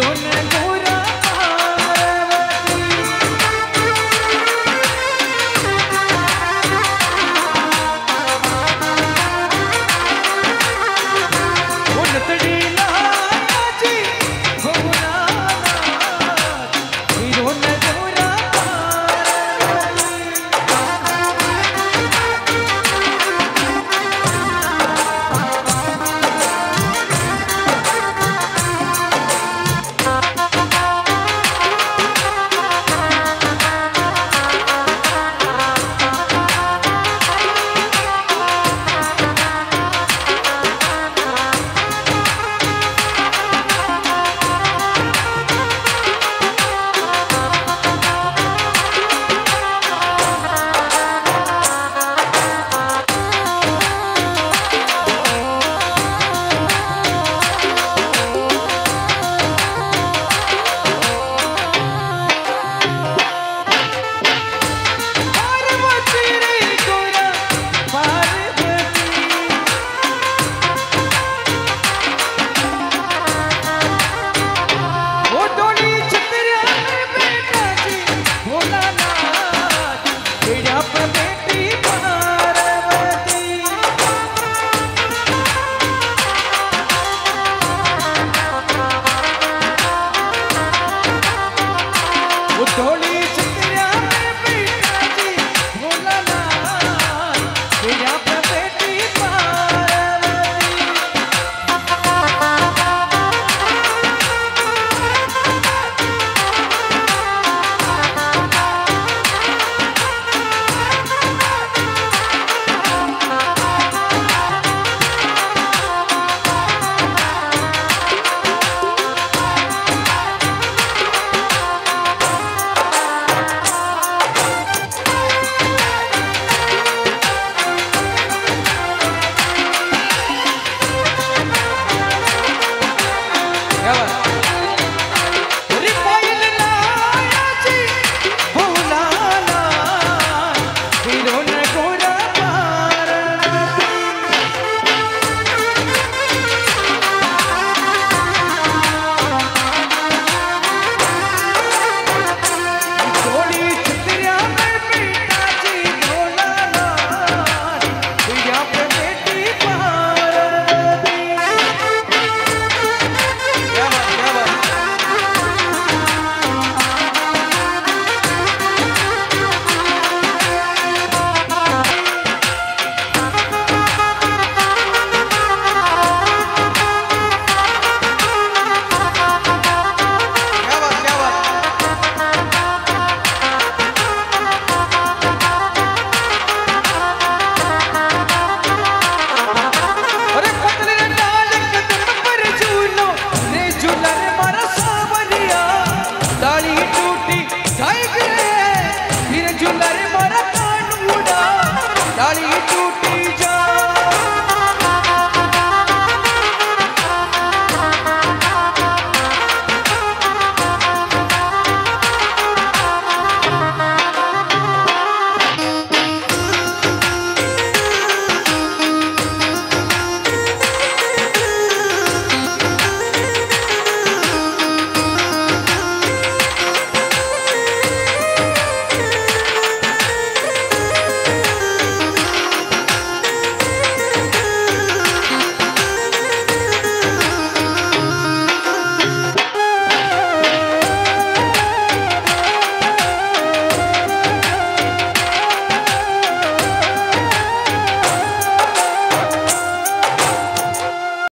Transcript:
don't